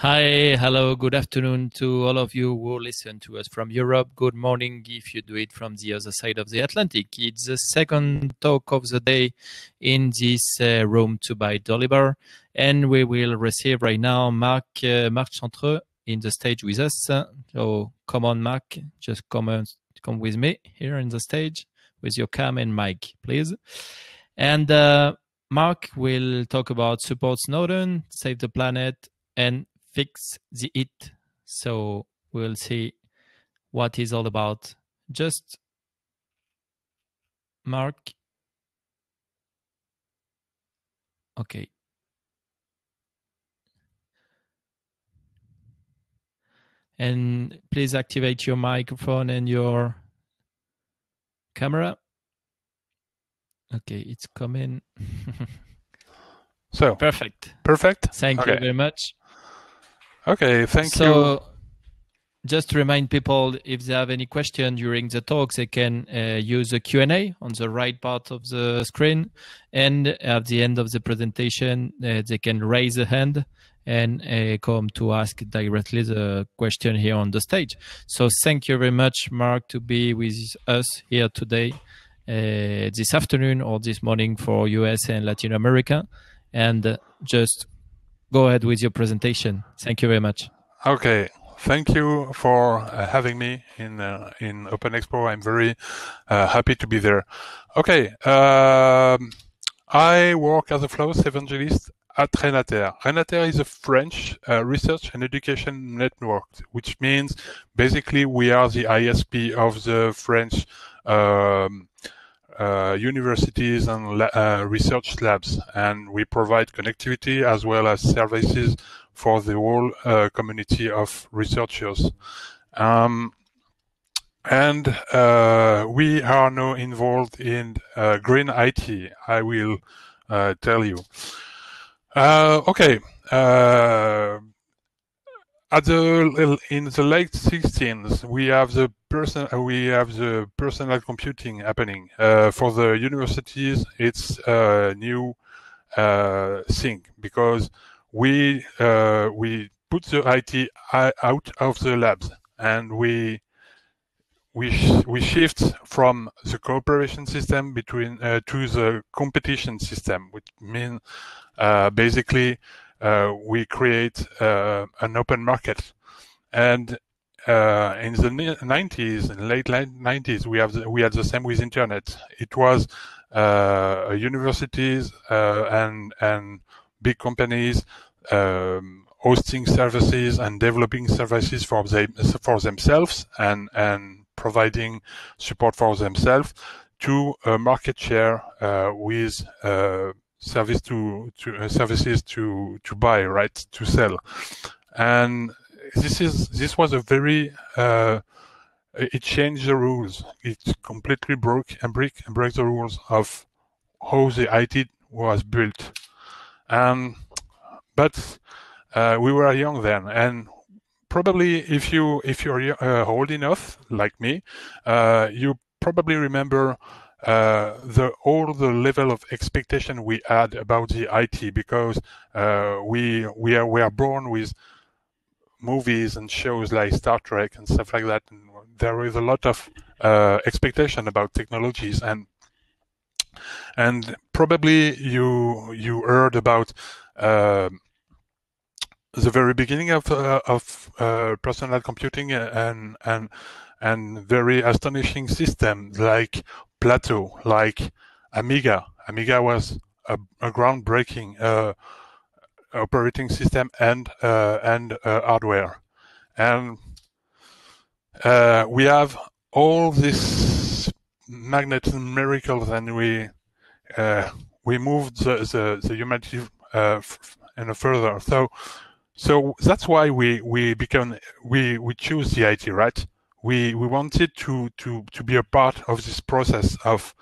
Hi, hello, good afternoon to all of you who listen to us from Europe. Good morning if you do it from the other side of the Atlantic. It's the second talk of the day in this uh, room to buy Deliver, and we will receive right now Marc uh, Marc Chantreux in the stage with us. So come on, Marc, just come on, come with me here in the stage with your cam and mic, please. And uh, Marc will talk about support Snowden, save the planet, and fix the it. So we'll see what is all about. Just Marc. Okay. And please activate your microphone and your camera. Okay, it's coming. so perfect. Perfect. Thank okay. you very much. Okay, thank so, you. So, just to remind people, if they have any question during the talk, they can uh, use the Q&A on the right part of the screen. And at the end of the presentation, uh, they can raise a hand and uh, come to ask directly the question here on the stage. So thank you very much, Marc, to be with us here today, uh, this afternoon or this morning for US and Latin America. And just go ahead with your presentation. Thank you very much. Okay. Thank you for uh, having me in uh, in Open Expo. I'm very uh, happy to be there. Okay, um, I work as a FLOSS evangelist at Renater. Renater is a French uh, research and education network, which means basically we are the ISP of the French um, universities and uh, research labs, and we provide connectivity as well as services for the whole uh, community of researchers. Um, and uh, we are now involved in uh, green IT. I will uh, tell you. okay at the in the late 16s we have the person we have the personal computing happening. Uh, for the universities it's a new uh, thing because we uh, we put the IT out of the labs and we we sh we shift from the cooperation system between uh, to the competition system which means uh, basically uh, we create uh, an open market. And uh, in the 90s, in late 90s, we have the, we had the same with internet. It was universities and and big companies um, hosting services and developing services for them for themselves and and providing support for themselves to a market share uh, with uh, service to to uh, services to to buy right? To sell. And this is this was a very uh, it changed the rules. It completely broke and break and break the rules of how the IT was built. And but uh, we were young then. And probably if you if you're uh, old enough like me uh, you probably remember uh, the all the level of expectation we had about the IT because uh, we we are we are born with movies and shows like Star Trek and stuff like that. And there is a lot of uh, expectation about technologies and and probably you you heard about uh, the very beginning of uh, of uh, personal computing and and and very astonishing systems like Plato, like Amiga. Amiga was a, a groundbreaking uh, operating system and uh, and uh, hardware, and uh, we have all these magnetism miracles, and we uh, we moved the the, the humanity uh, in a further. So so that's why we we become we we choose the IT, right? We we wanted to to to be a part of this process of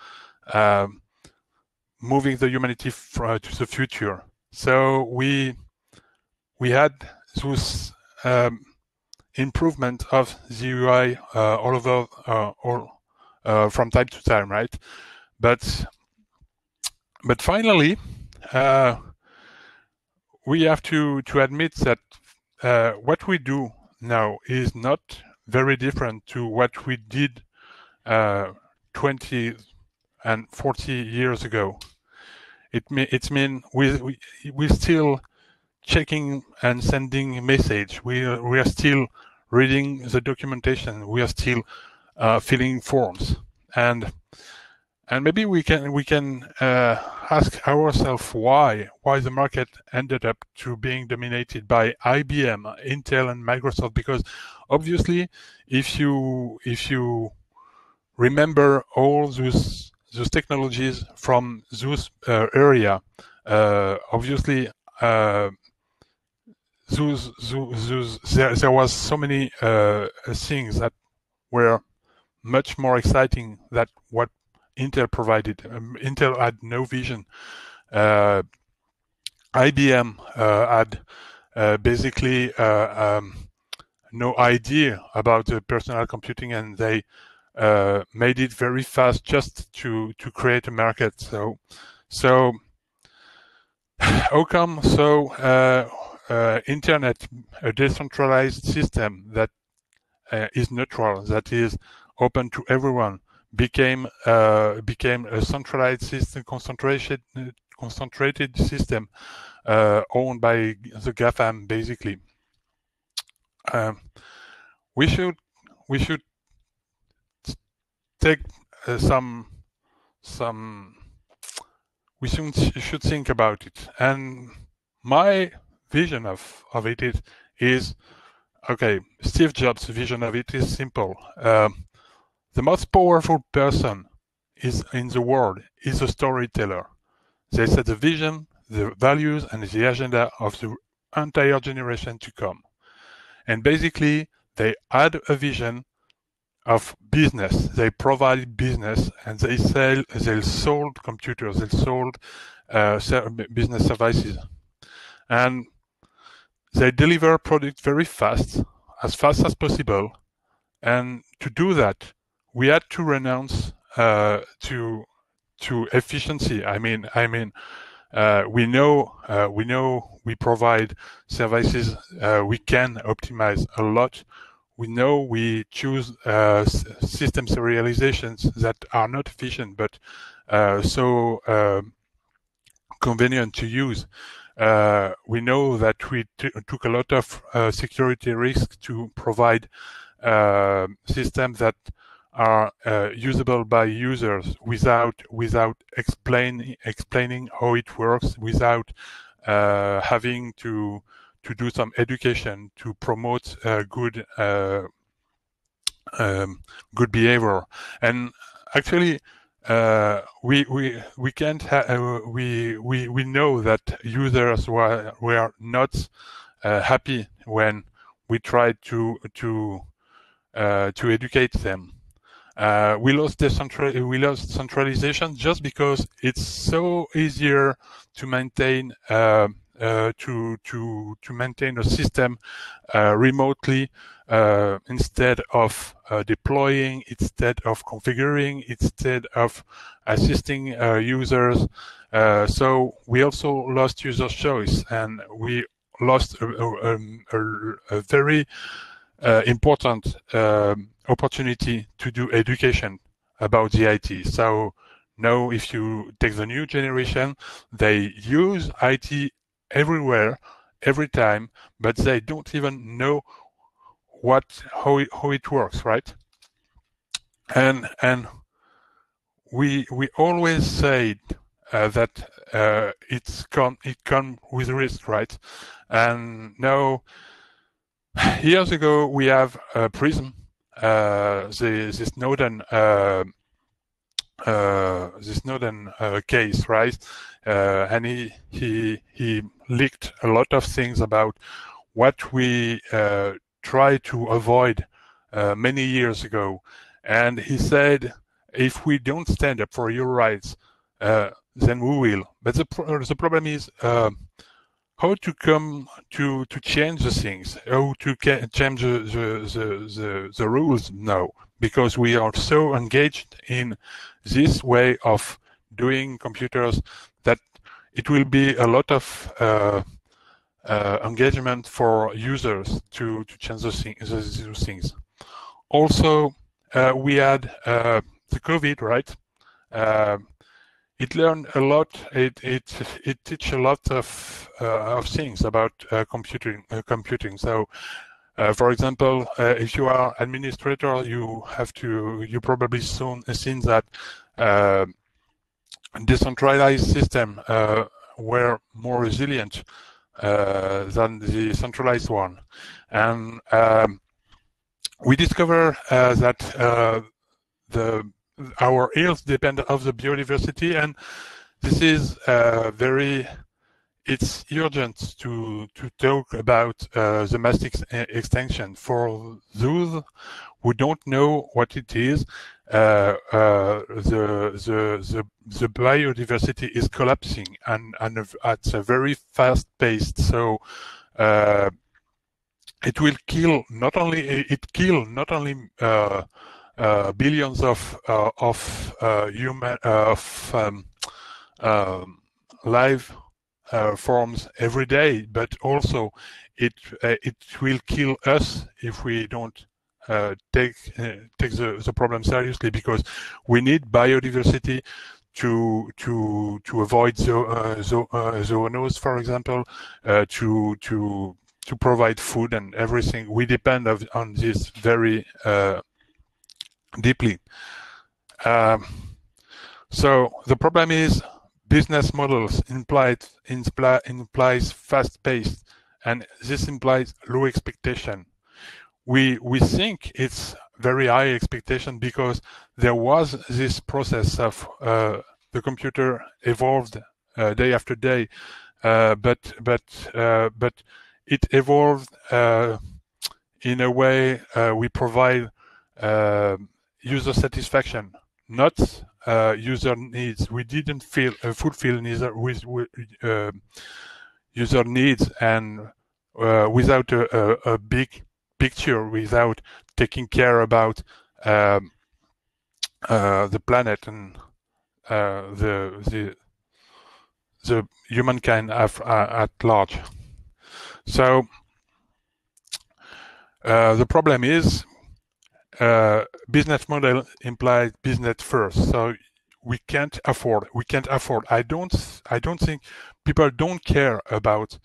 um, moving the humanity to the future. So we we had this um, improvement of the UI uh, all over uh, all uh, from time to time, right? But but finally, uh, we have to to admit that uh, what we do now is not very different to what we did uh, 20 and 40 years ago. It mean it's mean we we we still checking and sending message. We are, we are still reading the documentation. We are still uh, filling forms, and and maybe we can we can uh, ask ourselves why why the market ended up to being dominated by IBM, Intel, and Microsoft. Because obviously, if you if you remember all those those technologies from those uh, area, uh, obviously. Uh, those, those, those there, there was so many uh, things that were much more exciting than what Intel provided. Um, Intel had no vision. Uh, IBM uh, had uh, basically uh, um, no idea about personal computing, and they made it very fast just to to create a market. So, so how come? So uh, internet, a decentralized system that uh, is neutral, that is open to everyone, became uh, became a centralized system, concentrated concentrated system uh, owned by the GAFAM, basically. Um, we should we should take uh, some some we should should think about it and my vision of, of it is, is okay, Steve Jobs' vision of it is simple. Um, the most powerful person is in the world is a storyteller. They set the vision, the values, and the agenda of the entire generation to come. And basically, they add a vision of business. They provide business, and they sell. They sold computers. They sold uh, business services, and they deliver product very fast, as fast as possible. And to do that, we had to renounce uh, to to efficiency. I mean, I mean, uh, we know uh, we know we provide services. Uh, we can optimize a lot. We know we choose uh, system serializations that are not efficient, but uh, so convenient to use. Uh, we know that we took a lot of security risks to provide uh, systems that are uh, usable by users without without explain explaining how it works, without uh, having to to do some education to promote good um, good behavior. And actually, uh, we we we can't ha- uh, we we we know that users were were not uh, happy when we tried to to uh, to educate them. Uh, we lost decentral we lost centralization just because it's so easier to maintain uh, to to to maintain a system remotely uh, instead of uh, deploying, instead of configuring, instead of assisting uh, users. Uh, so we also lost user choice and we lost a, a, a, a very uh, important um, opportunity to do education about the IT. So now if you take the new generation, they use IT everywhere, every time, but they don't even know what how it, how it works, right? And and we we always said uh, that uh, it's come it come with risk, right? And now years ago we have uh, Prism, the the Snowden uh, uh, the Snowden uh, case, right? Uh, and he he he leaked a lot of things about what we uh, tried to avoid uh, many years ago. And he said, if we don't stand up for your rights, uh, then we will. But the, pro- the problem is uh, how to come to, to change the things, how to change the, the, the, the, rules now, because we are so engaged in this way of doing computers that it will be a lot of uh, uh, engagement for users to, to change those, thing, those things. Also, uh, we had uh, the COVID, right? Uh, it learned a lot. It it it teach a lot of uh, of things about uh, computing computing. So, for example, if you are administrator, you have to you probably soon seen that decentralized system were more resilient uh, than the centralized one. And um, we discover uh, that uh, the our yields depend of the biodiversity, and this is very it's urgent to to talk about uh, the mass ex extinction for those who don't know what it is uh, uh, the, the, the, the biodiversity is collapsing and, and at a very fast pace. So uh, it will kill not only it kill not only uh, uh, billions of uh, of human of um, um, live forms every day, but also it it will kill us if we don't uh, take uh, take the, the problem seriously because we need biodiversity to to to avoid zo uh, zo uh, zoonoses, for example, uh, to to to provide food and everything. We depend of, on this very uh, deeply. Um, so the problem is business models implied implies fast paced, and this implies low expectation we we think it's very high expectation because there was this process of uh, the computer evolved uh, day after day, uh, but but uh, but it evolved uh, in a way uh, we provide user satisfaction, not user needs. We didn't feel fulfill user with, with user needs and without a, a, a big picture without taking care about um, uh, the planet and uh, the the the humankind at, uh, at large. So uh, the problem is uh, business model implies business first. So we can't afford. We can't afford. I don't. I don't think people don't care about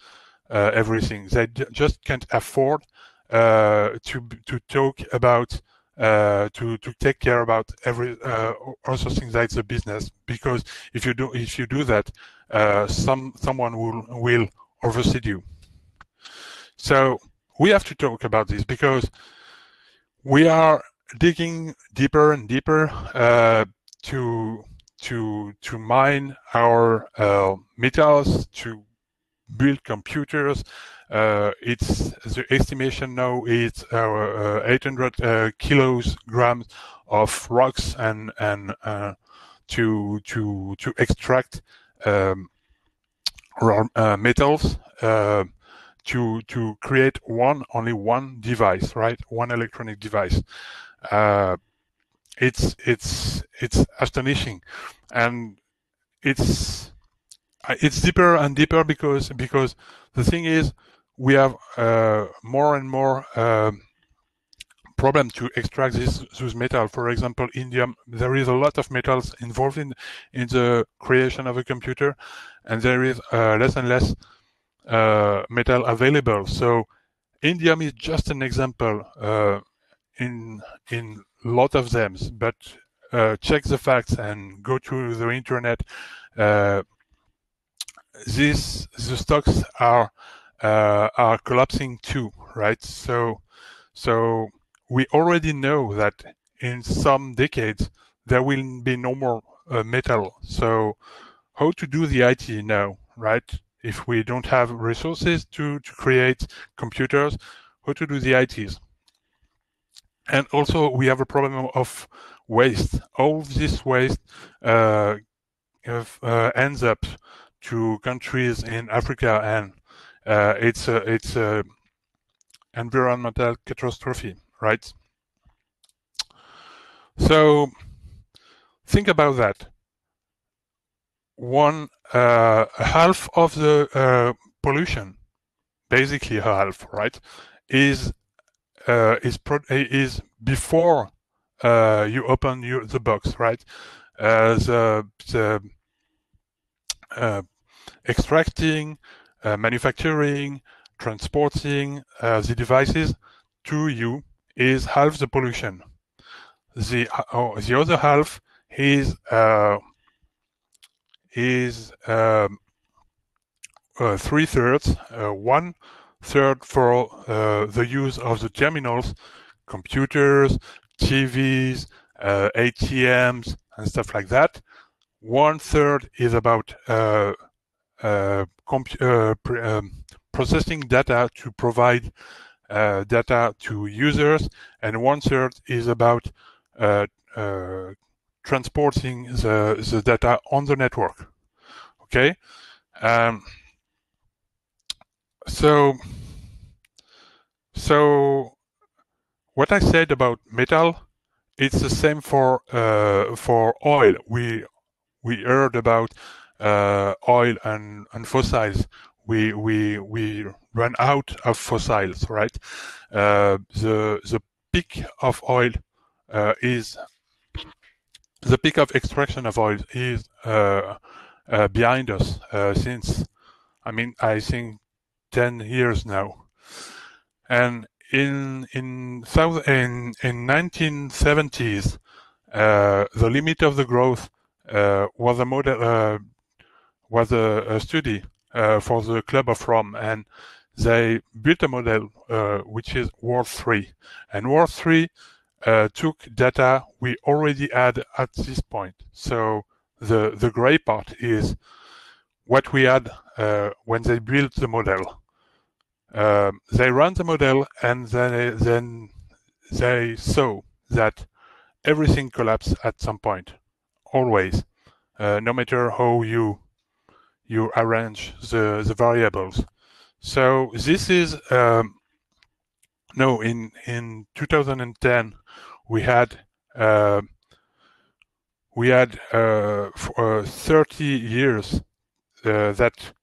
uh, everything. They just can't afford uh, to to talk about uh, to to take care about every uh, also things like the business because if you do if you do that uh, some someone will will oversee you so we have to talk about this because we are digging deeper and deeper uh, to to to mine our uh, metals to build computers. Uh, it's the estimation now is uh, 800 uh, kilos grams of rocks and and to to to extract um, raw metals to to create one only one device, right? One electronic device. Uh, it's it's it's astonishing, and it's it's deeper and deeper because because the thing is we have uh, more and more um, problem to extract this, this metal. For example, indium, there is a lot of metals involved in, in the creation of a computer, and there is uh, less and less uh, metal available. So indium is just an example uh, in in lot of them, but uh, check the facts and go to the internet. Uh, these the stocks are uh, are collapsing too, right? So, so we already know that in some decades there will be no more uh, metal. So, how to do the IT now, right? If we don't have resources to to create computers, how to do the ITs? And also, we have a problem of waste. All this waste uh, if, uh, ends up to countries in Africa and uh, it's a, it's a environmental catastrophe, right? So think about that. One uh, half of the uh, pollution basically half, right? Is uh, is pro- is before uh, you open your, the box, right? Uh, the the uh, extracting, manufacturing, transporting the devices to you is half the pollution. The the other half is is um, three thirds, one third for uh, the use of the terminals, computers, TVs, uh, ATMs, and stuff like that. One third is about uh, uh, uh um, processing data to provide uh, data to users, and one third is about transporting the, the data on the network. Okay. Um, so so what I said about metal, it's the same for uh, for oil. We we heard about uh, oil and, and fossils. We we we run out of fossils, right? Uh, the the peak of oil uh, is the peak of extraction of oil is uh, uh, behind us since I mean I think 10 years now. And in in south in in 1970s, uh, the limit of the growth uh, was a model uh, was a, a study uh, for the Club of Rome, and they built a model uh, which is World Three, and World Three uh, took data we already had at this point. So the the gray part is what we had when they built the model. Um, they ran the model and then, then they saw that everything collapsed at some point, always, uh, no matter how you you arrange the the variables. So this is um, no in in 2010 we had uh, we had uh, for 30 years uh, that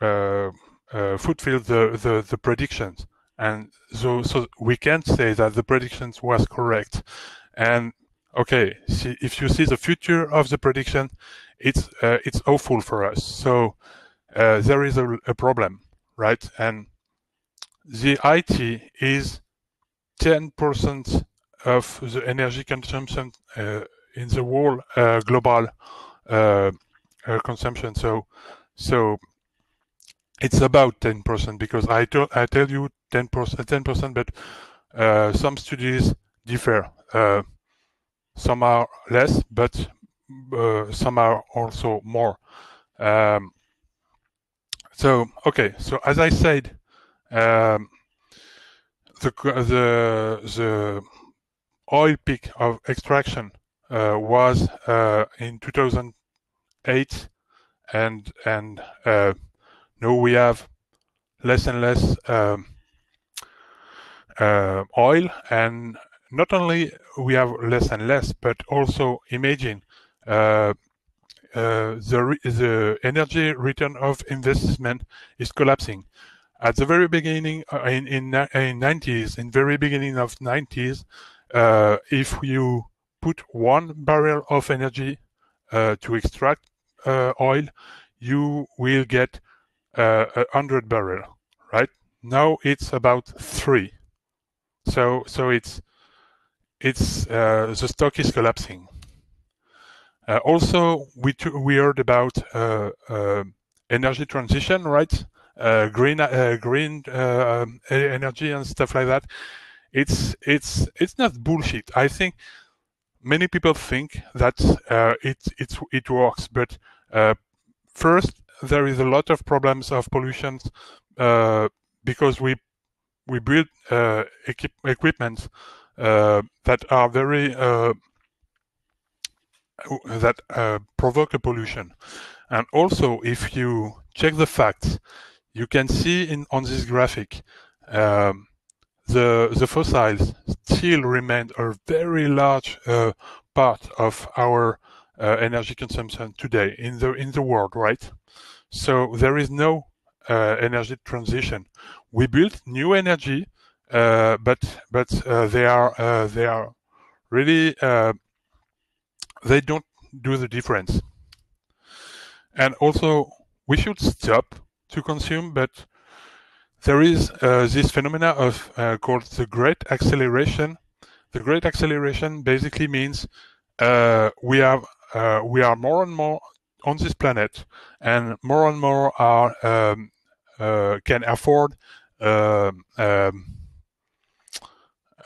uh, uh, fulfill the, the, the predictions. And so, so we can't say that the predictions was correct. And okay, see, if you see the future of the prediction, it's uh, it's awful for us. So uh, there is a, a, problem, right? And the IT is 10% of the energy consumption uh, in the world uh, global uh, consumption. So so it's about 10% because I, I tell you 10%, 10% but some studies differ. Some are less, but some are also more. Um, so, okay, so as I said, um, the, the, the oil peak of extraction uh, was uh, in 2008 and, and uh, now we have less and less um, uh, oil and not only we have less and less but also imagine uh, uh, the the energy return of investment is collapsing. At the very beginning in in, in 90s in very beginning of 90s uh, if you put one barrel of energy uh, to extract oil you will get uh, a hundred barrel, right? Now it's about three. So so it's it's uh, the stock is collapsing. Uh, also, we t- we heard about uh, uh, energy transition, right? Uh, green green energy and stuff like that. It's it's it's not bullshit. I think many people think that it it it works, but first there is a lot of problems of pollution uh, because we we build uh, equip equipment uh, that are very uh, that uh, provoke a pollution. And also, if you check the facts, you can see in on this graphic um, the the fossils still remain a very large uh, part of our energy consumption today in the in the world, right? So there is no uh, energy transition. We build new energy, uh, but but uh, they are uh, they are really they don't do the difference. And also, we should stop to consume, but there is uh, this phenomena of uh, called the great acceleration. The great acceleration basically means uh, we have uh, we are more and more on this planet, and more and more are um, uh, can afford um, um,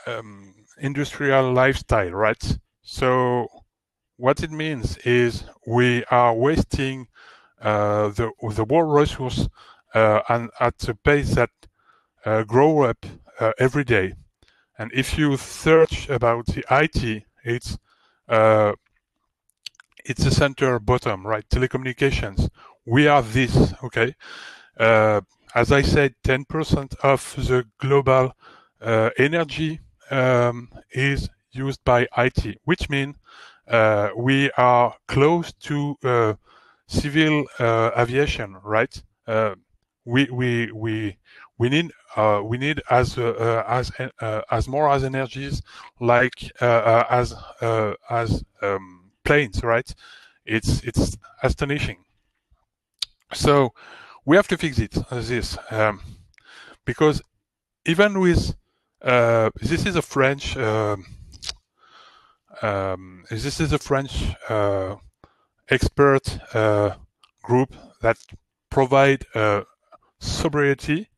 um, industrial lifestyle, right? So what it means is we are wasting uh, the the world resource and at a pace that uh, grow up uh, every day. And if you search about the IT, it's uh, it's the center bottom, right? Telecommunications. We are this, okay? Uh, as I said, 10% of the global energy um, is used by IT, which means uh, we are close to uh, civil uh, aviation, right? We we we we need uh, we need as uh, as uh, as more as energies like as as um, planes, right? It's it's astonishing. So we have to fix it. This um, because even with this is a French. Um, um, this is a French uh, expert uh, group that provide uh, sobriety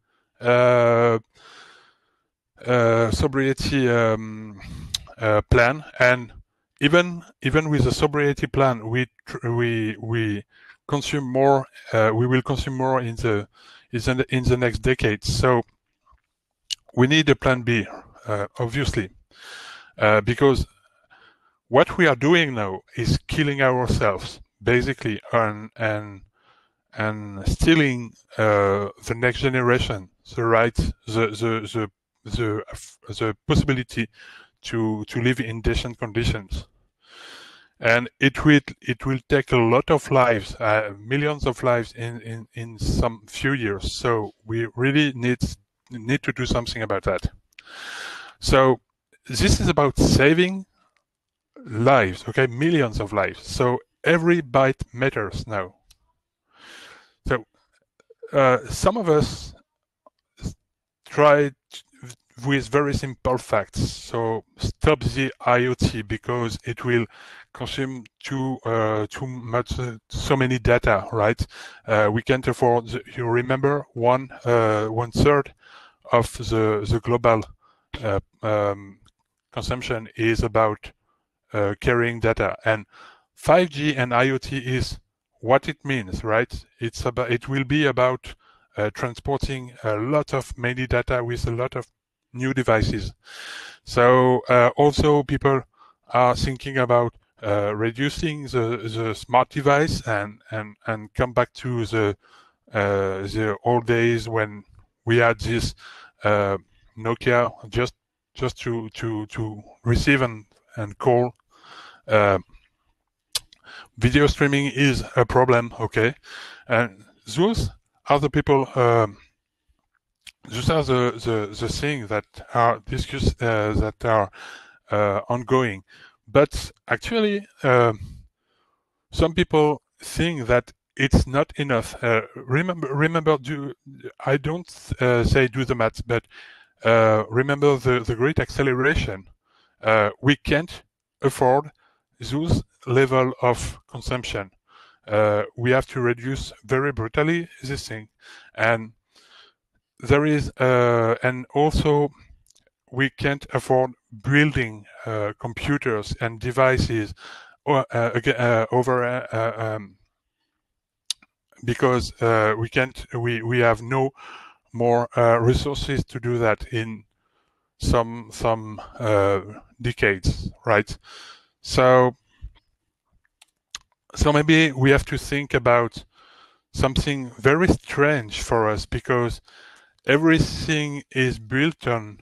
uh, uh, sobriety um, uh, plan. And even even with the sobriety plan we we we consume more we will consume more in the in the, in the next decade. So we need a plan B obviously because what we are doing now is killing ourselves basically and and and stealing uh, the next generation the right the the the the, the possibility to to live in decent conditions and it will it will take a lot of lives uh, millions of lives in in in some few years so we really need need to do something about that so this is about saving lives, okay, millions of lives. So every byte matters now. Uh, some of us tried with very simple facts. So stop the IoT because it will consume too uh, too much, uh, so many data, right? Uh, we can't afford. The, you remember one uh, one third of the the global um, consumption is about carrying data. And 5G and IoT is what it means, right? It's about it will be about uh, transporting a lot of many data with a lot of new devices. So uh, also people are thinking about uh, reducing the the smart device and and and come back to the uh, the old days when we had this uh, Nokia just just to to to receive and and call uh, video streaming is a problem, okay? And those are the people, um, those are the, the, the things that are discussed, uh, that are uh, ongoing. But actually, um, some people think that it's not enough. Uh, remember, remember, do I don't uh, say do the math, but uh, remember the the great acceleration. we can't afford those level of consumption. Uh, we have to reduce very brutally this thing, and there is, uh, and also we can't afford building uh, computers and devices or, uh, uh, over uh, um, because we can't, we we have no more resources to do that in some some decades, right? So, so maybe we have to think about something very strange for us because everything is built on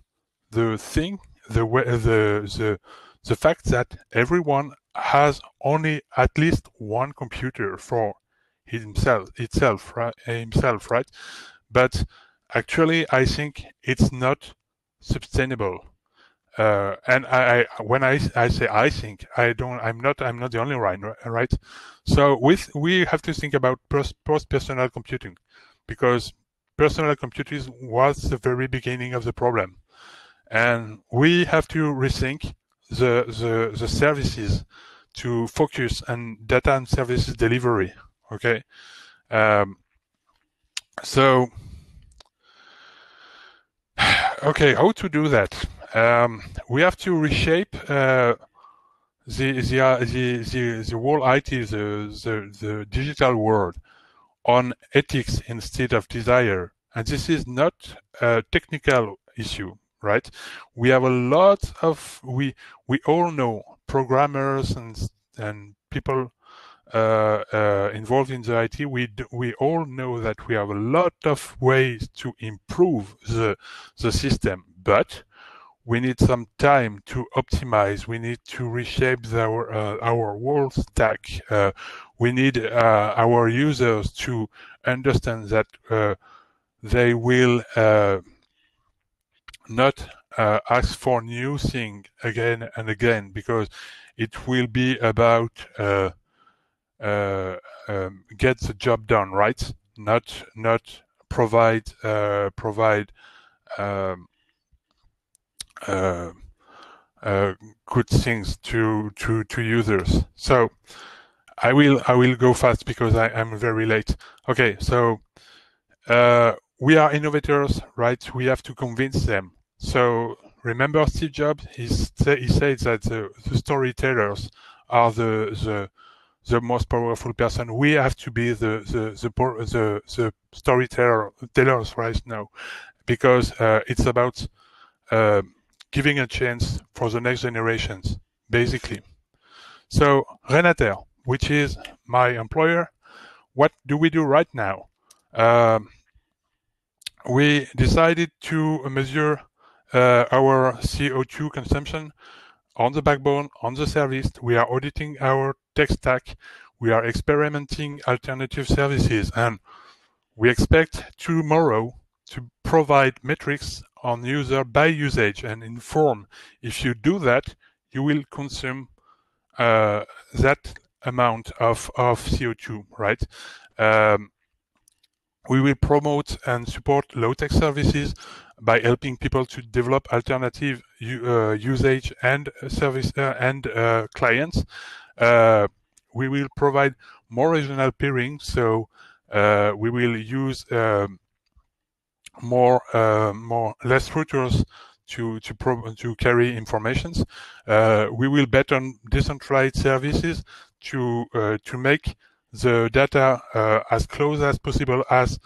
the thing, the way, the the the fact that everyone has only at least one computer for himself itself right himself right? But actually i think it's not sustainable uh, and I, I, when I, I say I think I don't I'm not I'm not the only one right? So with we have to think about post, personal computing because personal computing was the very beginning of the problem. And we have to rethink the the, the services to focus on data and services delivery okay? Um, so okay how to do that um, we have to reshape uh, the, the, uh, the, the, the whole IT, the, the, the digital world on ethics instead of desire. And this is not a technical issue, right? We have a lot of, we, we all know programmers and, and people uh, uh, involved in the IT, we we all know that we have a lot of ways to improve the the system, but we need some time to optimize. We need to reshape our uh, our world stack. Uh, we need uh, our users to understand that uh, they will uh, not uh, ask for new thing again and again because it will be about um, get the job done right, not not provide provide. Um, good things to to to users. So I will I will go fast because I am very late. Okay, so uh, we are innovators, right? We have to convince them. So remember Steve Jobs? He, he said that the, the storytellers are the the the most powerful person. We have to be the the the the, the storytellers right now, because uh, it's about uh, giving a chance for the next generations, basically. So Renater, which is my employer, what do we do right now? Um, we decided to measure uh, our CO2 consumption on the backbone, on the service. We are auditing our tech stack. We are experimenting alternative services and we expect tomorrow to provide metrics on user by usage and inform. If you do that, you will consume uh, that amount of, of CO2, right? Um, we will promote and support low-tech services by helping people to develop alternative uh, usage and service uh, and uh, clients. Uh, we will provide more regional peering, so uh, we will use um, more uh, more less routers to to pro- to carry informations. Uh, we will bet on decentralized services to uh, to make the data uh, as close as possible as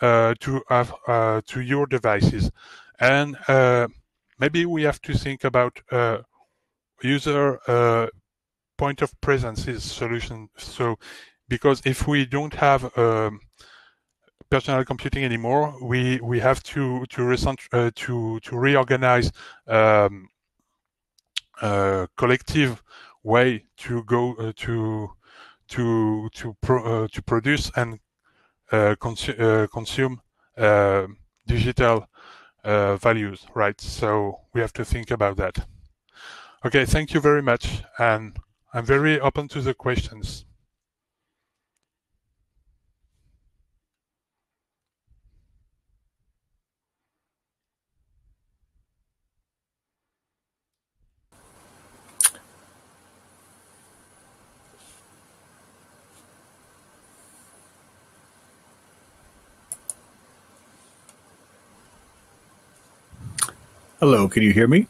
uh, to have uh, to your devices, and maybe we have to think about user point of presence solution. So, because if we don't have um, personal computing anymore. We we have to to uh, to to reorganize um, collective way to go uh, to to to pro, uh, to produce and uh, consu uh, consume digital values, right? So we have to think about that. Okay, thank you very much, and I'm very open to the questions. Hello, can you hear me?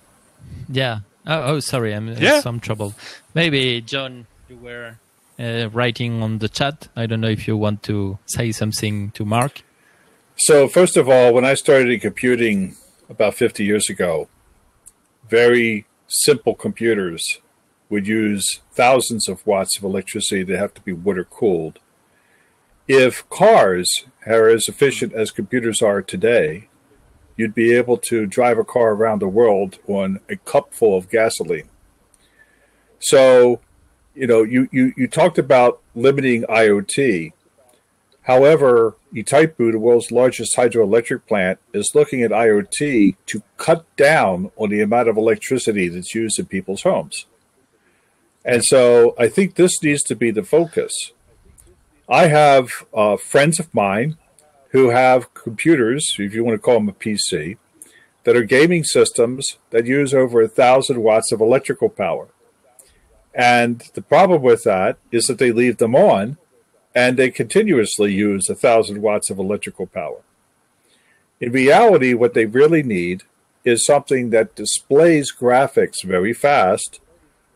Yeah. Oh, oh sorry, I'm in some trouble. Maybe John, you were uh, writing on the chat. I don't know if you want to say something to Marc. So, first of all, when I started in computing about 50 years ago, very simple computers would use thousands of watts of electricity that have to be water cooled. If cars are as efficient as computers are today, you'd be able to drive a car around the world on a cup full of gasoline. So, you know, you, you, you talked about limiting IoT. However, Itaipu, the world's largest hydroelectric plant, is looking at IoT to cut down on the amount of electricity that's used in people's homes. And so I think this needs to be the focus. I have uh, friends of mine who have computers, if you want to call them a PC, that are gaming systems that use over a thousand watts of electrical power. And the problem with that is that they leave them on and they continuously use a thousand watts of electrical power. In reality, what they really need is something that displays graphics very fast.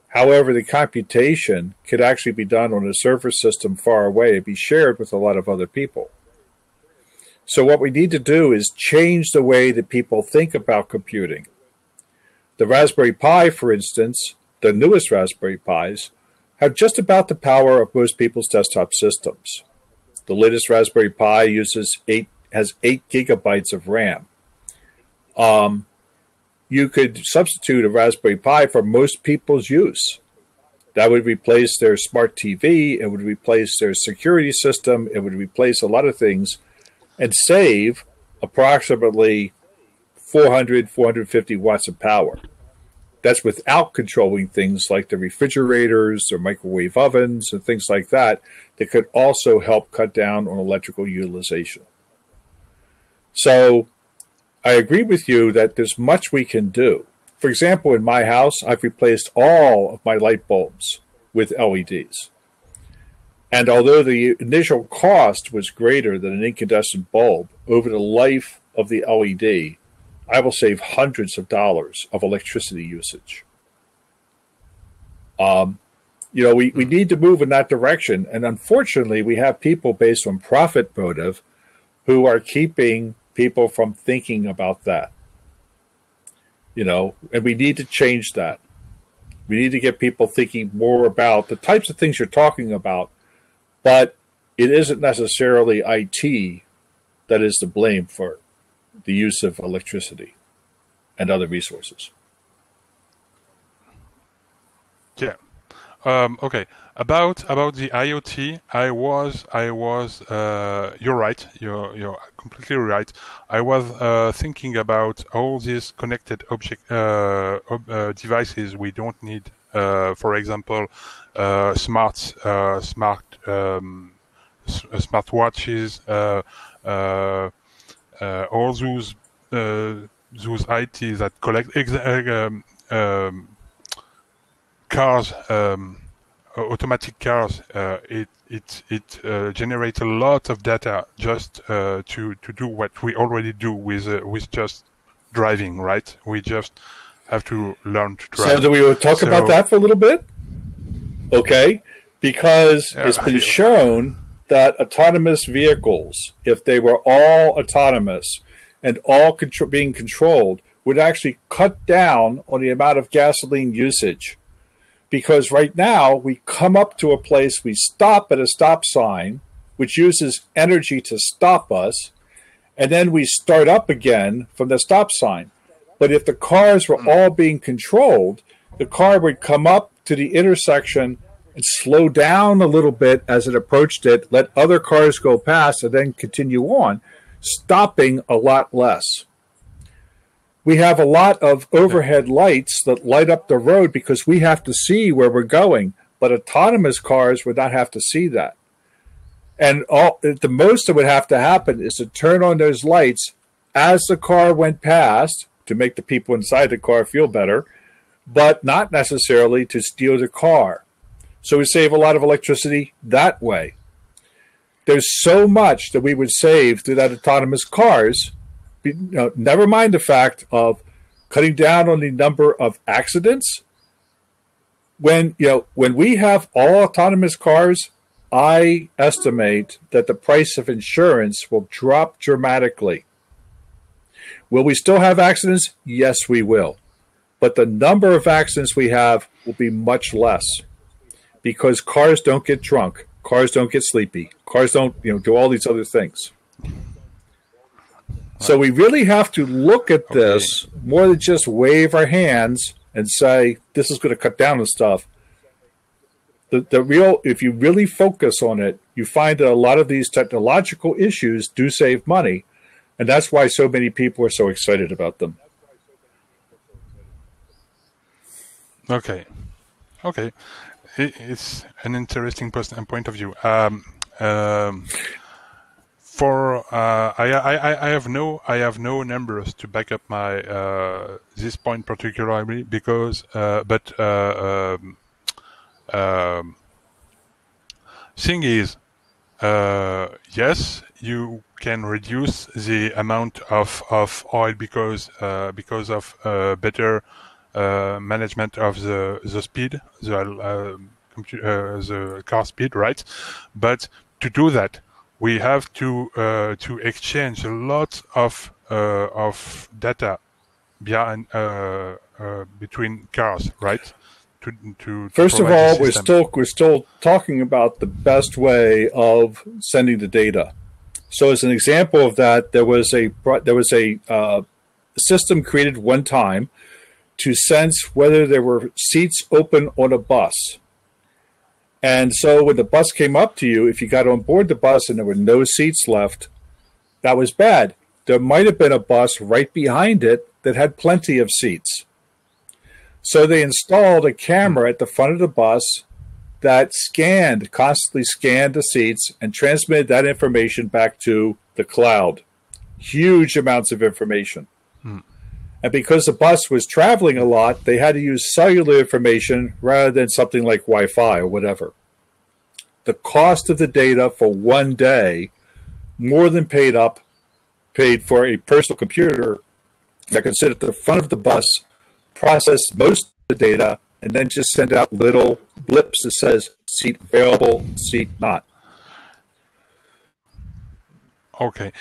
However, the computation could actually be done on a server system far away and be shared with a lot of other people. So, what we need to do is change the way that people think about computing. The Raspberry Pi, for instance, the newest Raspberry Pis, have just about the power of most people's desktop systems. The latest Raspberry Pi uses eight has eight gigabytes of RAM. Um, you could substitute a Raspberry Pi for most people's use. That would replace their smart TV, it would replace their security system, it would replace a lot of things and save approximately 400, 450 watts of power. That's without controlling things like the refrigerators or microwave ovens and things like that that could also help cut down on electrical utilization. So I agree with you that there's much we can do. For example, in my house, I've replaced all of my light bulbs with LEDs. And although the initial cost was greater than an incandescent bulb, over the life of the LED, I will save hundreds of dollars of electricity usage. Um, you know, we, we need to move in that direction. And unfortunately, we have people based on profit motive who are keeping people from thinking about that. You know, and we need to change that. We need to get people thinking more about the types of things you're talking about, but it isn't necessarily IT that is to blame for the use of electricity and other resources. Yeah. Um, okay. About about the IoT, I was I was uh, you're right. You're you're completely right. I was uh, thinking about all these connected object uh, uh, devices we don't need. Uh, for example, uh, smart smart um, smart watches uh, all those uh, those IT that collect um, um, cars, um, automatic cars, uh, it it it uh, generates a lot of data just uh, to to do what we already do with uh, with just driving, right? We just have to learn to drive. So, do we talk so, about that for a little bit? Okay, because it's been shown that autonomous vehicles, if they were all autonomous and all contr- being controlled, would actually cut down on the amount of gasoline usage. Because right now, we come up to a place, we stop at a stop sign, which uses energy to stop us, and then we start up again from the stop sign. But if the cars were hmm. all being controlled, the car would come up to the intersection and slow down a little bit as it approached it, let other cars go past, and then continue on, stopping a lot less. We have a lot of overhead lights that light up the road because we have to see where we're going, but autonomous cars would not have to see that. And all, the most that would have to happen is to turn on those lights as the car went past to make the people inside the car feel better, but not necessarily to steal the car. So we save a lot of electricity that way. There's so much that we would save through that autonomous cars. You know, never mind the fact of cutting down on the number of accidents. When you know when we have all autonomous cars, I estimate that the price of insurance will drop dramatically. Will we still have accidents? Yes, we will. But the number of accidents we have will be much less because cars don't get drunk, cars don't get sleepy, cars don't you know do all these other things. So we really have to look at this okay. more than just wave our hands and say this is going to cut down on stuff. The the real if you really focus on it, you find that a lot of these technological issues do save money, and that's why so many people are so excited about them. Okay, okay, it's an interesting point of view. Um, um, for uh, I, I, I have no I have no numbers to back up my uh, this point particularly because uh, but uh, um, um, thing is uh, yes you can reduce the amount of, of oil because uh, because of better management of the the speed the the car speed right but to do that we have to uh, to exchange a lot of uh, of data behind, uh, uh, between cars, right? To, to, First of all, we're still we're still talking about the best way of sending the data. So, as an example of that, there was a there was a uh, system created one time to sense whether there were seats open on a bus. And so when the bus came up to you, if you got on board the bus and there were no seats left, that was bad. There might have been a bus right behind it that had plenty of seats. So they installed a camera at the front of the bus that scanned, constantly scanned the seats and transmitted that information back to the cloud. Huge amounts of information. Hmm. And because the bus was traveling a lot, they had to use cellular information rather than something like Wi Fi or whatever. The cost of the data for one day more than paid up, paid for a personal computer that could sit at the front of the bus, process most of the data, and then just send out little blips that says seat available, seat not. Okay.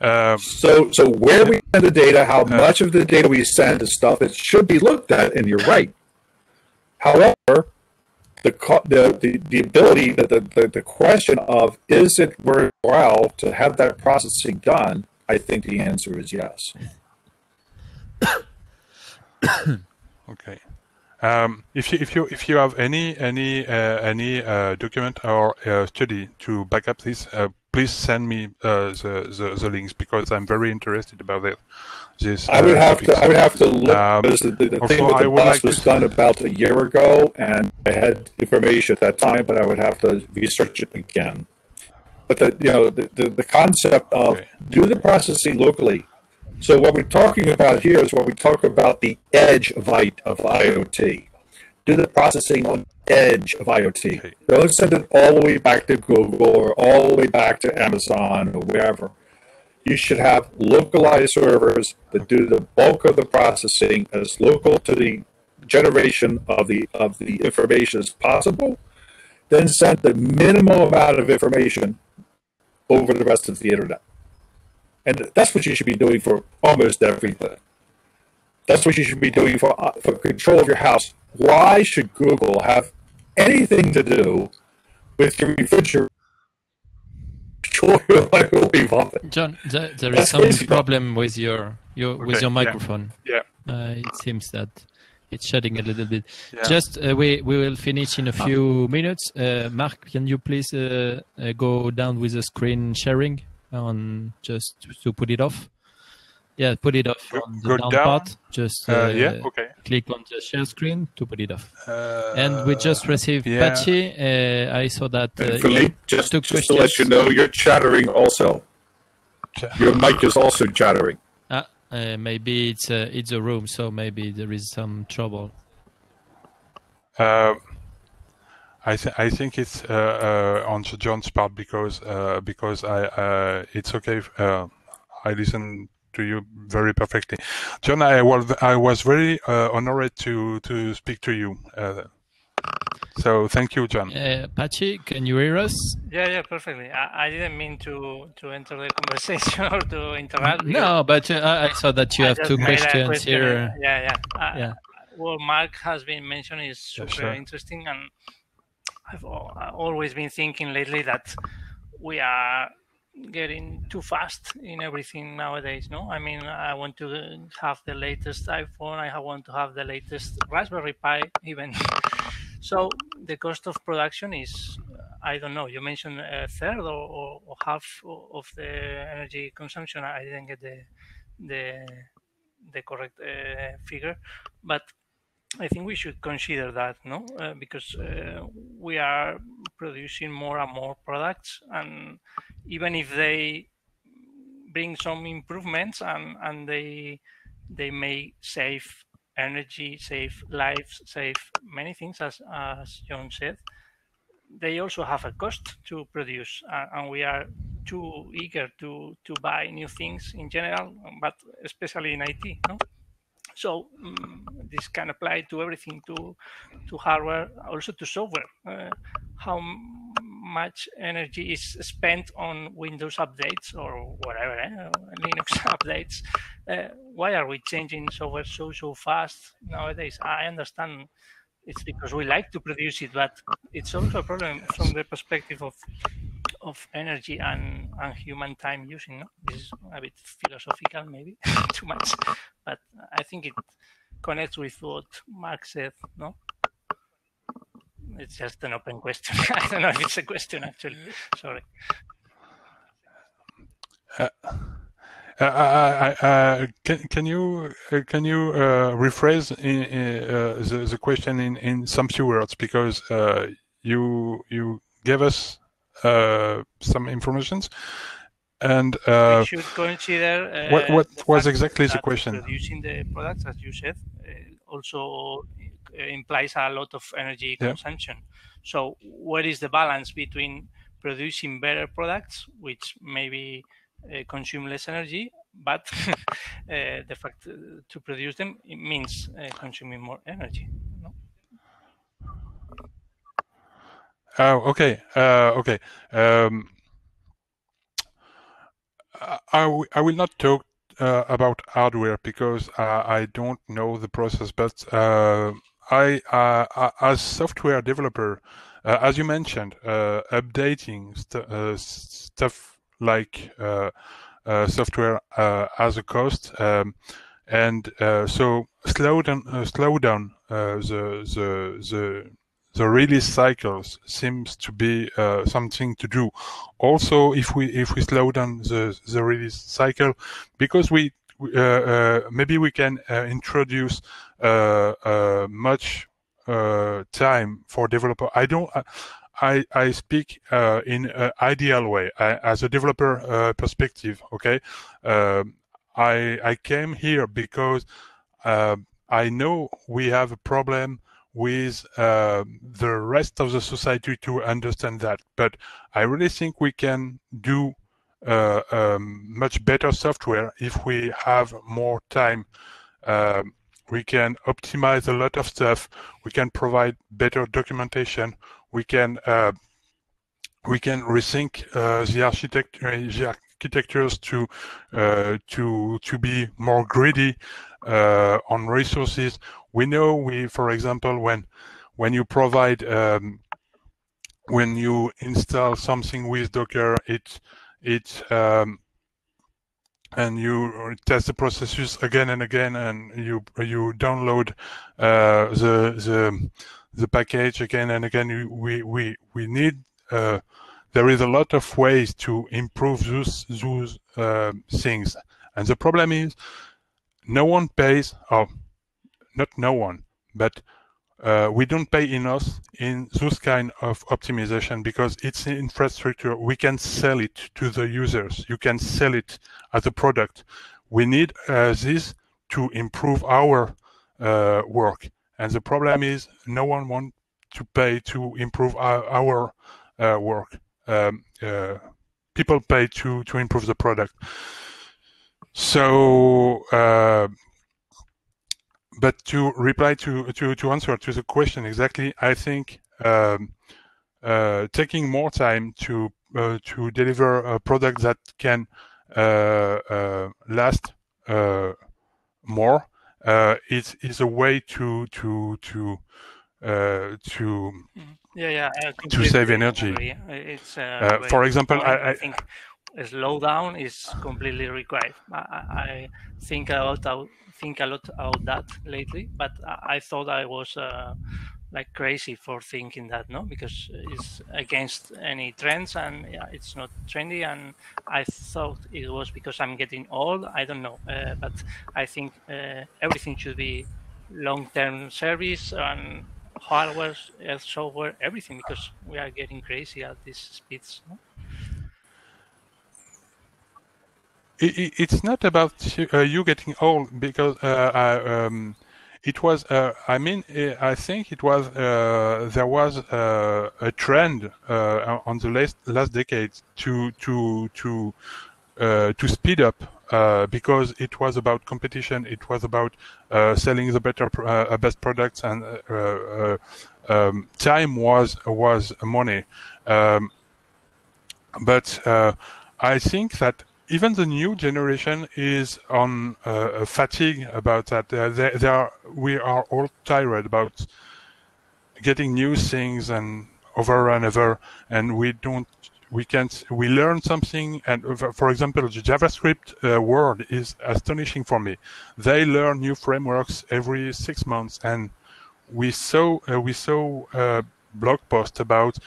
Um, so, so where we send the data, how uh, much of the data we send is stuff that should be looked at, and you're right. However, the the the, the ability, the, the the question of is it worthwhile to have that processing done? I think the answer is yes. okay. Um, if you if you if you have any any uh, any uh, document or uh, study to back up this, uh, please send me uh, the, the, the links because I'm very interested about it. This I would uh, have to I would have to look um, because the, the, the thing with the bus like was to... done about a year ago, and I had information at that time, but I would have to research it again. But the you know the, the, the concept of okay. do the processing locally so what we're talking about here is what we talk about the edge of, I, of IoT. Do the processing on edge of IoT. Don't send it all the way back to Google or all the way back to Amazon or wherever. You should have localized servers that do the bulk of the processing as local to the generation of the of the information as possible. Then send the minimal amount of information over the rest of the internet. And that's what you should be doing for almost everything. That's what you should be doing for, uh, for control of your house. Why should Google have anything to do with your refrigerator? John, there, there is some problem with your, your okay, with your microphone. Yeah. yeah. Uh, it seems that it's shutting a little bit. Yeah. Just uh, we we will finish in a few minutes. Uh, Marc, can you please uh, uh, go down with the screen sharing? On just to put it off. Yeah, put it off on the down, down, part. Just uh, yeah, okay. click on the share screen to put it off. Uh, and we just received yeah. Patchy. Uh, I saw that. Uh, Philippe, just, just to let you know, you're chattering also. Your mic is also chattering. Ah, uh, maybe it's a, it's a room, so maybe there is some trouble. Uh, I, th- I think it's uh, uh, on John's part because uh, because I uh, it's okay. Uh, I listen to you very perfectly, John. I was I was very uh, honored to to speak to you. so thank you, John. Pachi, can you hear us? Yeah, yeah, perfectly. I, I didn't mean to to enter the conversation or to interrupt. No, but I saw that you I have two questions question. here. Yeah, yeah. yeah. What Marc has been mentioning is super yeah, sure. interesting and I've always been thinking lately that we are getting too fast in everything nowadays no i mean i want to have the latest iphone i want to have the latest raspberry pi even So the cost of production is, I don't know. You mentioned a third or, or, or half of the energy consumption. I didn't get the the the correct uh, figure, but I think we should consider that, no, uh, because uh, we are producing more and more products, and even if they bring some improvements and and they they may save energy, save lives, save many things, as as John said. They also have a cost to produce, uh, and we are too eager to to buy new things in general, but especially in IT. No? So um, this can apply to everything, to to hardware, also to software. Uh, how much energy is spent on Windows updates or whatever, eh? Linux updates? Uh, why are we changing software so so fast nowadays? I understand it's because we like to produce it, but it's also a problem from the perspective of of energy and, and human time using. No? This is a bit philosophical, maybe too much, but I think it connects with what Marc said. No, it's just an open question. I don't know if it's a question actually. Sorry. Uh, uh, uh, uh can can you uh, can you uh, rephrase in, the the question in in some few words because you you gave us some informations. And uh, we should consider uh, what what was exactly the question? producing the products as you said uh, also implies a lot of energy yeah. consumption. So what is the balance between producing better products which maybe uh, consume less energy but uh, the fact to produce them it means uh, consuming more energy no? Oh, okay, okay. Um, I, I will not talk uh, about hardware because uh, I don't know the process, but uh, I, uh, as software developer, uh, as you mentioned, uh, updating st stuff like software has a cost, um, and so slow down, slow down the the the the release cycles seems to be uh, something to do. Also, if we if we slow down the the release cycle, because we uh, uh, maybe we can uh, introduce uh, much time for developer. I don't. I, I speak in an ideal way I, as a developer perspective. Okay, um, I I came here because I know we have a problem with uh, the rest of the society to understand that. But I really think we can do uh, um, much better software if we have more time. Um, we can optimize a lot of stuff. We can provide better documentation. We can uh, we can rethink uh, the the architectures to uh, to to be more greedy uh, on resources. We know we, for example, when when you provide um, when you install something with Docker, it it um, and you test the processes again and again, and you you download uh, the the the package again and again. We we we need. Uh, there is a lot of ways to improve those those uh, things, and the problem is no one pays, or not no one, but uh, we don't pay enough in those kind of optimization because it's infrastructure. We can sell it to the users. You can sell it as a product. We need uh, this to improve our uh, work. And the problem is no one wants to pay to improve our, our uh, work. Um, uh, people pay to, to improve the product. So, uh, but to reply to, to, to answer to the question exactly, I think um, uh, taking more time to uh, to deliver a product that can uh, uh, last uh, more is is a way to to to to yeah yeah to save energy. It's for example, I, I think slowdown is completely required. I, I think a lot think a lot about that lately, but I thought I was uh, like crazy for thinking that, no, because it's against any trends and yeah, it's not trendy. And I thought it was because I'm getting old. I don't know, uh, but I think uh, everything should be long-term service and hardware, software, everything, because we are getting crazy at these speeds. No? It, it's not about uh, you getting old because uh, I, um, it was uh, i mean eh, i think it was uh, there was uh, a trend uh, on the last last decade to to to uh, to speed up uh, because it was about competition. It was about selling the better best products and um, time was was money. Um, but i think that even the new generation is on uh, fatigue about that. Uh, they, they, are, we are all tired about getting new things and over and over, and we don't, we can't, we learn something. And for example, the JavaScript uh, world is astonishing for me. They learn new frameworks every six months, and we saw uh, we saw a uh, blog post about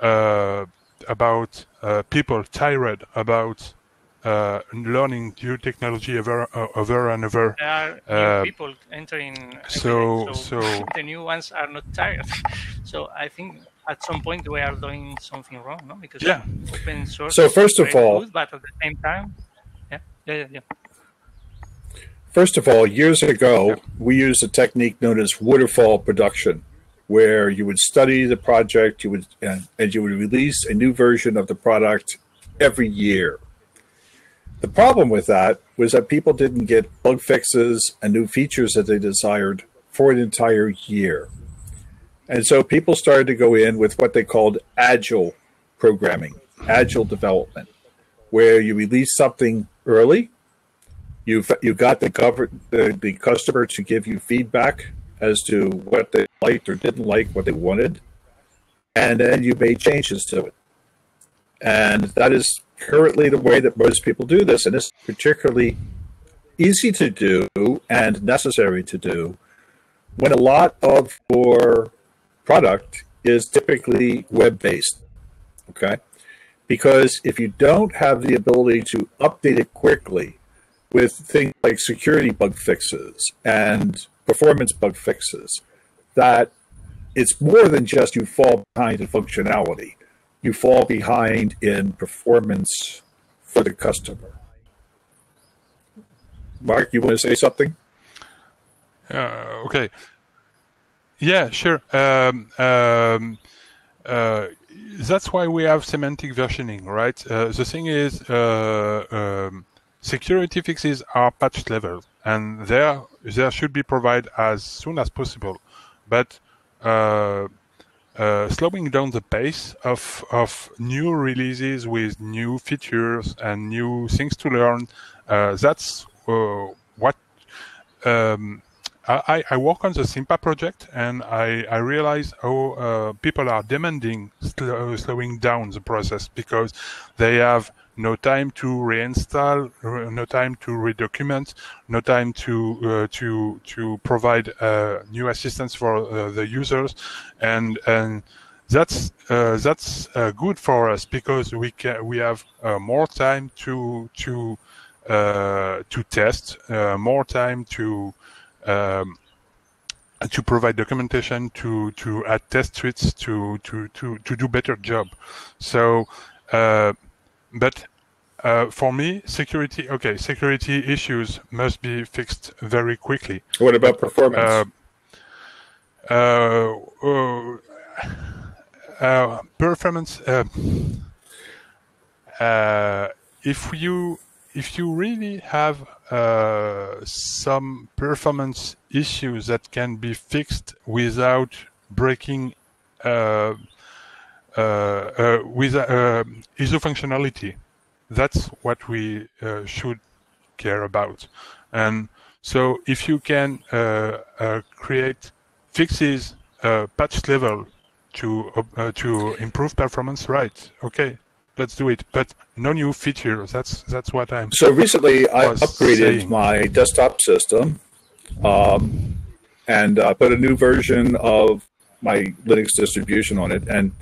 uh, about people tired about uh, learning new technology over uh, over and over. There are new uh, people entering. So, so, so the new ones are not tired. so I think at some point we are doing something wrong, no? Because yeah. open source. So first of all, good, but at the same time, yeah, yeah, yeah. yeah. First of all, years ago, we used a technique known as waterfall production, where you would study the project, you would and, and you would release a new version of the product every year. The problem with that was that people didn't get bug fixes and new features that they desired for an entire year. And so people started to go in with what they called agile programming, agile development, where you release something early, you you got the, cover, the, the customer to give you feedback as to what they liked or didn't like, what they wanted, and then you made changes to it. And that is currently the way that most people do this, and it's particularly easy to do and necessary to do when a lot of your product is typically web based. Okay. Because if you don't have the ability to update it quickly with things like security bug fixes and performance bug fixes, that it's more than just you fall behind in functionality you fall behind in performance for the customer. Marc, you want to say something? Uh, okay. Yeah, sure. Um, um, uh, that's why we have semantic versioning, right? Uh, the thing is, uh, um, security fixes are patch level, and there there should be provided as soon as possible. But uh, slowing down the pace of of new releases with new features and new things to learn. Uh, that's uh, what um, I, I, work on the Sympa project, and I, I realize how uh, people are demanding sl- slowing down the process because they have no time to reinstall, no time to redocument, no time to uh, to to provide uh, new assistance for uh, the users, and and that's uh, that's uh, good for us because we can we have uh, more time to to to test, more time to um, to provide documentation, to to add test suites, to to to to do better job. So but uh, for me, security, okay, security issues must be fixed very quickly. What about performance? Uh, uh, uh, uh performance. if you if you really have some performance issues that can be fixed without breaking uh, uh, uh, with uh, ISO functionality. That's what we should care about. And so if you can create fixes patch level to uh, to improve performance right okay let's do it but no new features that's that's what i'm so recently i upgraded saying. my desktop system um, and uh, put a new version of my Linux distribution on it. And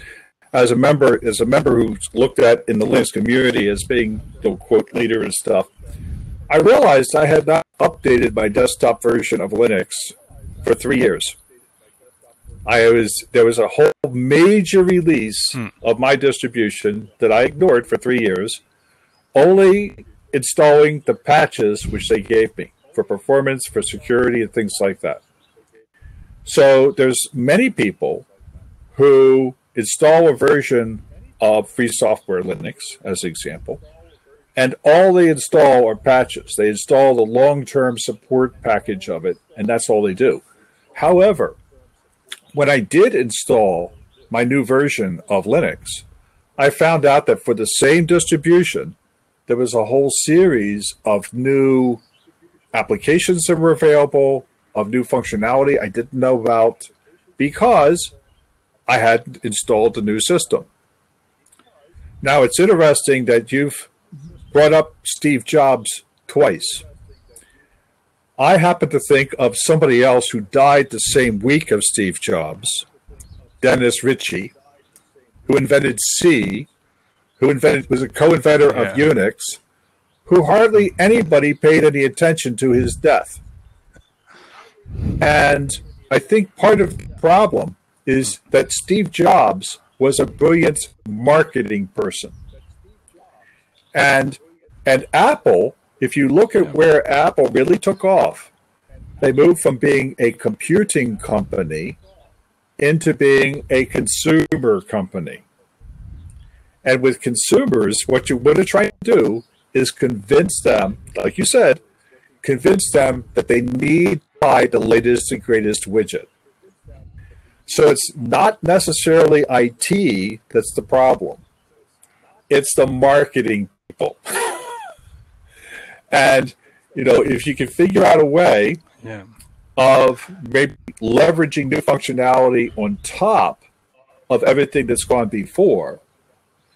as a member, as a member who's looked at in the Linux community as being the quote leader and stuff, I realized I had not updated my desktop version of Linux for three years. I was there was a whole major release hmm. of my distribution that I ignored for three years, only installing the patches which they gave me for performance, for security, and things like that. So there's many people who install a version of free software Linux, as an example, and all they install are patches. They install the long-term support package of it, and that's all they do. However, when I did install my new version of Linux, I found out that for the same distribution, there was a whole series of new applications that were available, of new functionality I didn't know about because I had installed the new system. Now, it's interesting that you've brought up Steve Jobs twice. I happen to think of somebody else who died the same week of Steve Jobs, Dennis Ritchie, who invented C, who invented was a co-inventor yeah. of Unix, who hardly anybody paid any attention to his death. And I think part of the problem is that Steve Jobs was a brilliant marketing person. And and Apple, if you look at where Apple really took off, they moved from being a computing company into being a consumer company. And with consumers, what you want to try to do is convince them, like you said, convince them that they need to buy the latest and greatest widget. So it's not necessarily IT that's the problem. It's the marketing people. and you know, if you can figure out a way yeah. of maybe leveraging new functionality on top of everything that's gone before,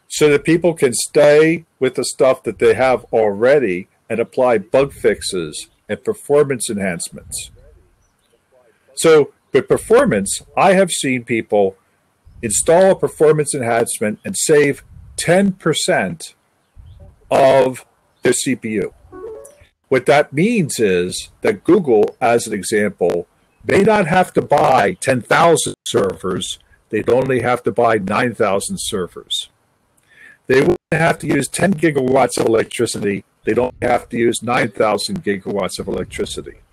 so that people can stay with the stuff that they have already and apply bug fixes and performance enhancements. So, with performance, I have seen people install a performance enhancement and save 10% of their CPU. What that means is that Google, as an example, may not have to buy 10,000 servers, they'd only have to buy 9,000 servers. They wouldn't have to use 10 gigawatts of electricity. They don't have to use 9,000 gigawatts of electricity.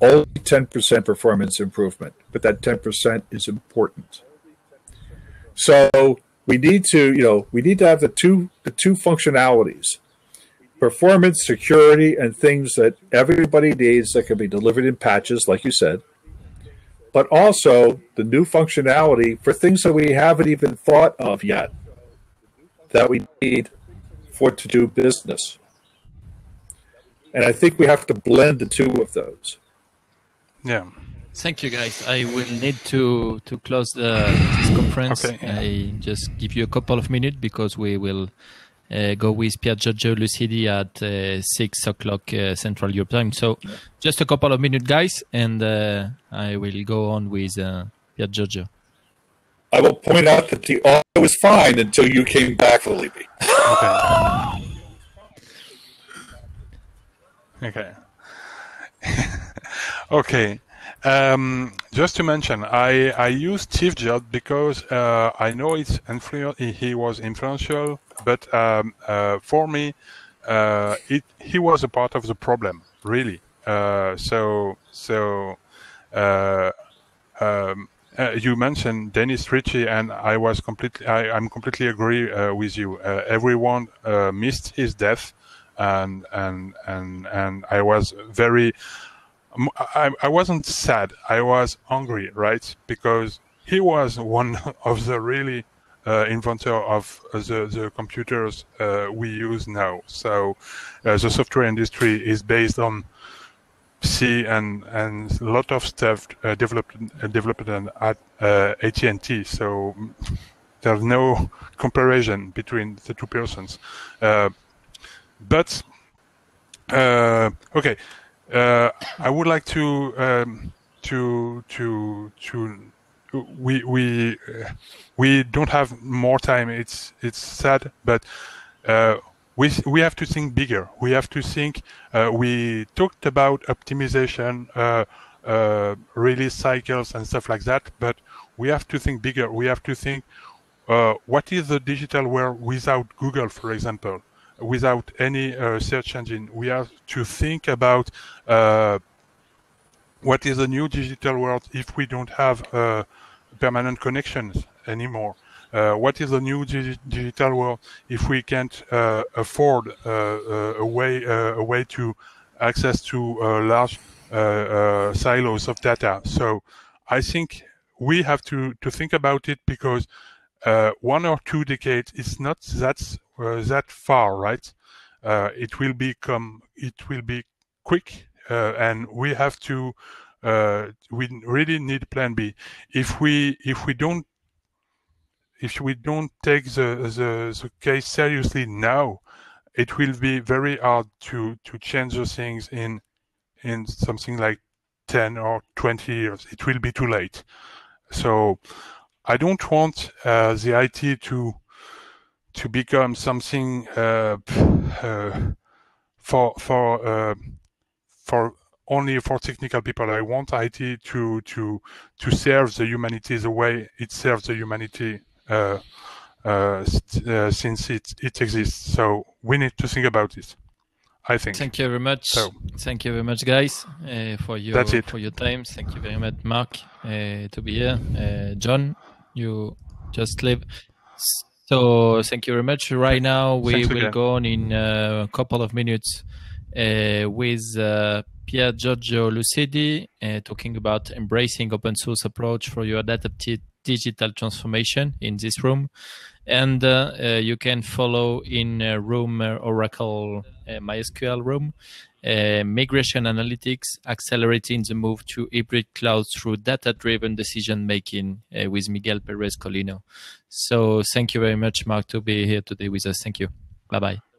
Only 10% performance improvement, but that 10% is important. So we need to, you know, we need to have the two the two functionalities. Performance, security, and things that everybody needs that can be delivered in patches, like you said, but also the new functionality for things that we haven't even thought of yet that we need for to do business. And I think we have to blend the two of those. Yeah. Thank you, guys. I will need to to close the this conference. Okay. I just give you a couple of minutes because we will uh, go with Pier Giorgio Lucidi at uh, six o'clock uh, Central Europe time. So just a couple of minutes, guys, and uh, I will go on with uh, Pier Giorgio. I will point out that the audio was fine until you came back, Felipe. Okay. okay. Okay. Um, just to mention, I, I use Steve Jobs because uh, I know it's influ- he was influential, but um, uh, for me, uh, it, he was a part of the problem, really. Uh, so so uh, um, uh, you mentioned Dennis Ritchie, and I was completely, I, am completely agree with you. Everyone missed his death, and and and and I was very, I, I wasn't sad. I was angry, right? Because he was one of the really uh, inventor of the, the computers uh, we use now. So uh, the software industry is based on C and and a lot of stuff uh, developed uh, developed at uh, AT&T. So there's no comparison between the two persons. But okay, uh, I would like to um, to to to we we we don't have more time. It's it's sad, but uh, we we have to think bigger. We have to think. Uh, we talked about optimization, uh, uh, release cycles, and stuff like that, but we have to think bigger. We have to think. What is the digital world without Google, for example, without any search engine? We have to think about what is the new digital world if we don't have uh, permanent connections anymore? Uh, what is the new digital world if we can't uh, afford uh, uh, a way uh, a way to access to large silos of data? So I think we have to to think about it because one or two decades is not that that far, right? it will become it will be quick uh, and we have to uh, we really need plan B. If we if we don't if we don't take the, the, the case seriously now, it will be very hard to to change the things in in something like 10 or 20 years. It will be too late. So I don't want uh, the IT to to become something uh, uh, for for uh, for only for technical people. I want IT to to to serve the humanity the way it serves the humanity uh, uh, uh, since it it exists. So we need to think about it. I think. Thank you very much. So, Thank you very much, guys, uh, for your for your time. Thank you very much, Marc, uh, to be here. Uh, John, you just leave. So thank you very much. Right now we Thanks will go on in a couple of minutes with Pier Giorgio Lucidi uh, talking about embracing open source approach for your adaptive digital transformation in this room. And uh, uh, you can follow in room Oracle MySQL room. Uh, migration analytics, accelerating the move to hybrid cloud through data-driven decision making uh, with Miguel Perez Colino. So thank you very much, Marc, to be here today with us. Thank you. Bye bye.